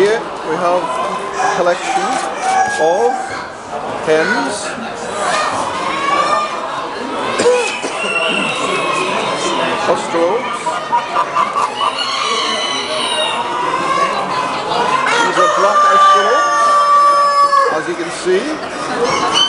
Here we have a collection of hens. Australs. These are black Australs, as you can see.